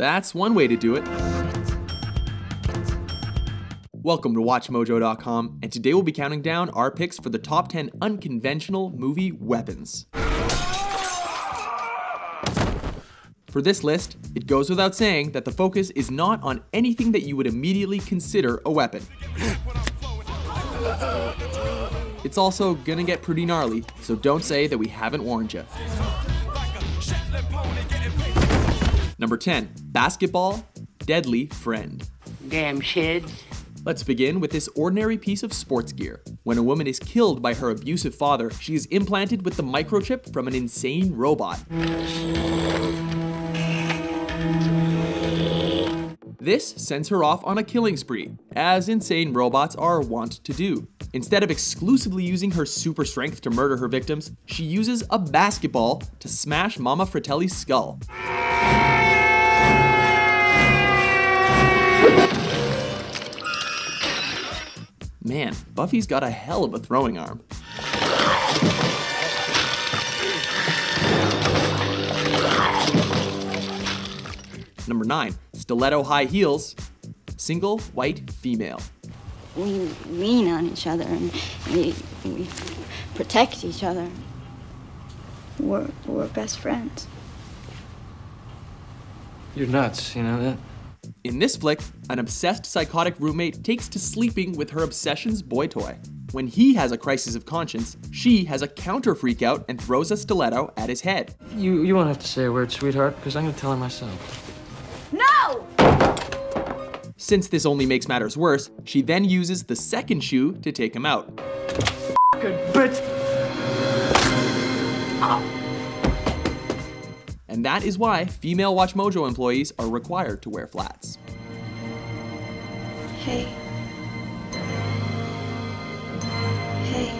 That's one way to do it. Welcome to WatchMojo.com, and today we'll be counting down our picks for the top 10 unconventional movie weapons. For this list, it goes without saying that the focus is not on anything that you would immediately consider a weapon. It's also gonna get pretty gnarly, so don't say that we haven't warned you. Number 10, basketball, deadly friend. Damn shids. Let's begin with this ordinary piece of sports gear. When a woman is killed by her abusive father, she is implanted with the microchip from an insane robot. This sends her off on a killing spree, as insane robots are wont to do. Instead of exclusively using her super strength to murder her victims, she uses a basketball to smash Mama Fratelli's skull. Man, Buffy's got a hell of a throwing arm. Number 9. Stiletto high heels. Single white female. We lean on each other and we, we protect each other. We're, we're best friends. You're nuts, you know that? In this flick, an obsessed psychotic roommate takes to sleeping with her obsession's boy toy. When he has a crisis of conscience, she has a counter freakout and throws a stiletto at his head. You you won't have to say a word, sweetheart, because I'm gonna tell her myself. No! Since this only makes matters worse, she then uses the second shoe to take him out. Good bitch. And that is why female Watch Mojo employees are required to wear flats. Hey. Hey.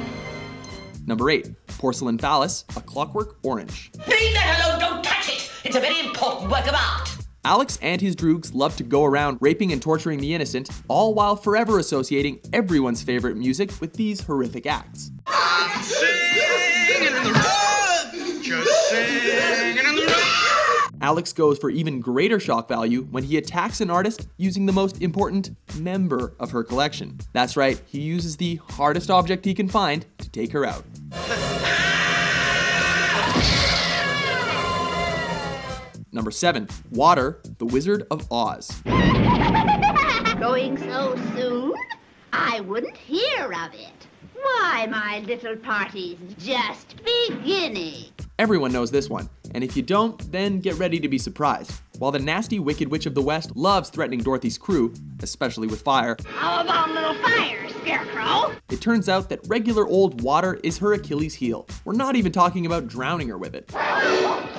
Number 8. Porcelain Phallus, a clockwork orange. Leave the hell alone, don't touch it! It's a very important work of art. Alex and his droogs love to go around raping and torturing the innocent, all while forever associating everyone's favorite music with these horrific acts. Alex goes for even greater shock value when he attacks an artist using the most important member of her collection. That's right, he uses the hardest object he can find to take her out. Number 7. Water, the Wizard of Oz. Going so soon? I wouldn't hear of it. Why, my little party's just beginning. Everyone knows this one, and if you don't, then get ready to be surprised. While the nasty Wicked Witch of the West loves threatening Dorothy's crew, especially with fire, How about a little fire, Scarecrow? it turns out that regular old water is her Achilles heel. We're not even talking about drowning her with it.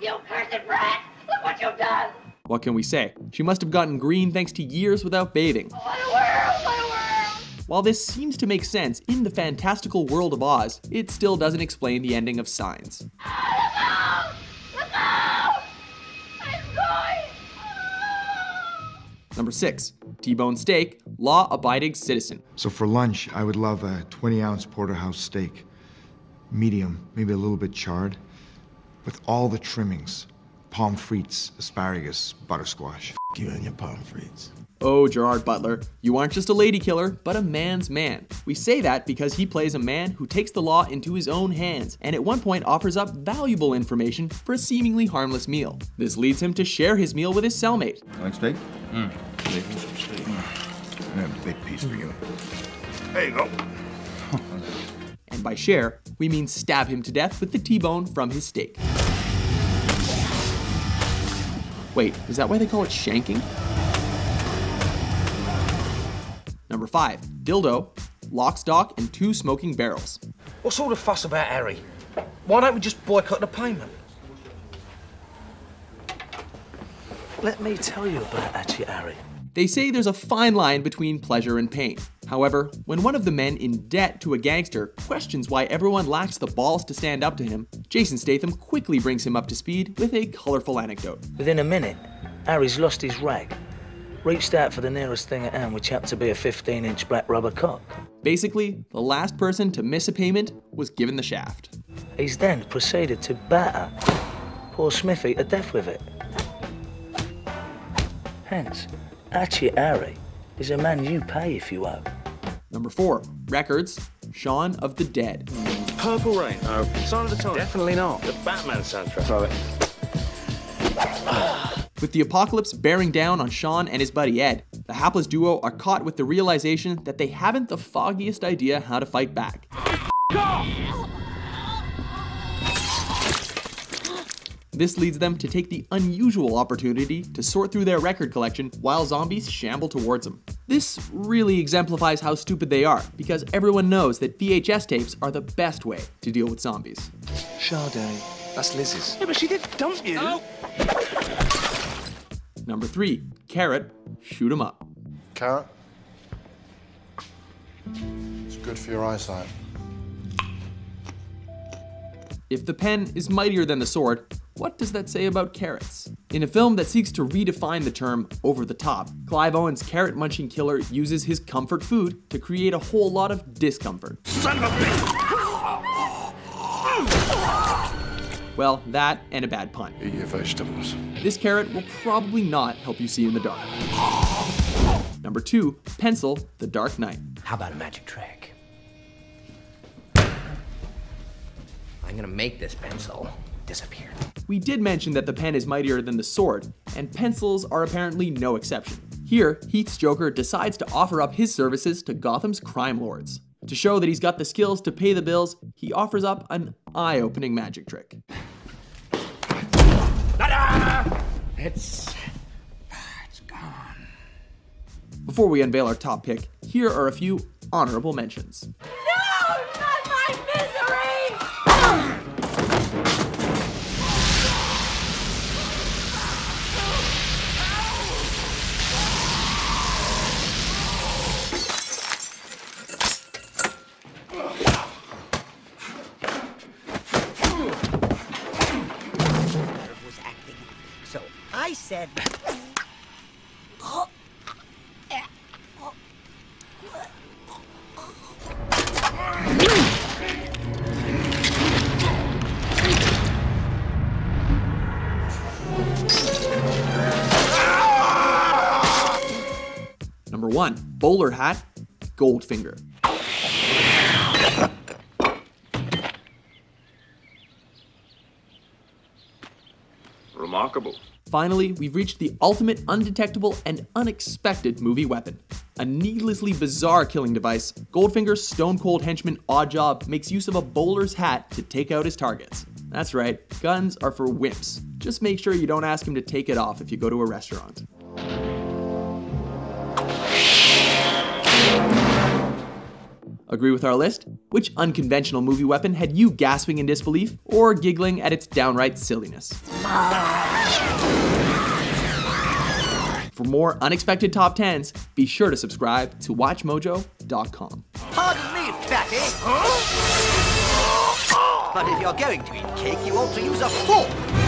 You cursed brat! Look what you've done! What can we say? She must have gotten green thanks to years without bathing. What a world! While this seems to make sense in the fantastical world of Oz, it still doesn't explain the ending of Signs. Number 6. T-bone steak, law-abiding citizen. So for lunch, I would love a 20 ounce porterhouse steak. Medium, maybe a little bit charred, with all the trimmings pommes frites, asparagus, butter squash. F- you and your pommes frites. Oh, Gerard Butler, you aren't just a lady killer, but a man's man. We say that because he plays a man who takes the law into his own hands, and at one point offers up valuable information for a seemingly harmless meal. This leads him to share his meal with his cellmate. Like steak? Mm. Steak. Steak. I have a big piece for you. There you go. And by share, we mean stab him to death with the T-bone from his steak. Wait, is that why they call it shanking? Number 5. Dildo, lock, stock, and two smoking barrels. What's all the fuss about Harry? Why don't we just boycott the payment? Let me tell you about Hatchet Harry. They say there's a fine line between pleasure and pain. However, when one of the men in debt to a gangster questions why everyone lacks the balls to stand up to him, Jason Statham quickly brings him up to speed with a colorful anecdote. Within a minute, Harry's lost his rag. Reached out for the nearest thing at hand, which happened to be a 15 inch black rubber cock. Basically, the last person to miss a payment was given the shaft. He's then proceeded to batter poor Smithy to death with it. Hence, Hatchet Harry is a man you pay if you owe. Number 4. Records Shaun of the Dead. Purple Rain. No. Sign of the Times. Definitely not. The Batman soundtrack. Throw it. With the apocalypse bearing down on Shaun and his buddy Ed, the hapless duo are caught with the realization that they haven't the foggiest idea how to fight back. This leads them to take the unusual opportunity to sort through their record collection while zombies shamble towards them. This really exemplifies how stupid they are, because everyone knows that VHS tapes are the best way to deal with zombies. Sade. That's Liz's. Yeah, but she did dump you. Oh. Number 3. Carrot, shoot 'em up. Carrot. It's good for your eyesight. If the pen is mightier than the sword, what does that say about carrots? In a film that seeks to redefine the term over the top, Clive Owen's carrot munching killer uses his comfort food to create a whole lot of discomfort. Son of a bitch! Well, that and a bad pun. Eat your vegetables. This carrot will probably not help you see in the dark. Number 2. Pencil, The Dark Knight. How about a magic trick? I'm gonna make this pencil disappear. We did mention that the pen is mightier than the sword, and pencils are apparently no exception. Here, Heath's Joker decides to offer up his services to Gotham's crime lords. To show that he's got the skills to pay the bills, he offers up an eye opening magic trick. It's. It's gone. Before we unveil our top pick, here are a few honorable mentions. Number 1. Bowler hat, Goldfinger. Remarkable. Finally, we've reached the ultimate undetectable and unexpected movie weapon. A needlessly bizarre killing device, Goldfinger's stone cold henchman Oddjob makes use of a bowler's hat to take out his targets. That's right, guns are for wimps. Just make sure you don't ask him to take it off if you go to a restaurant. Agree with our list? Which unconventional movie weapon had you gasping in disbelief or giggling at its downright silliness? For more unexpected top 10s, be sure to subscribe to WatchMojo.com. Pardon me, fatty. But if you're going to eat cake, you ought to use a fork.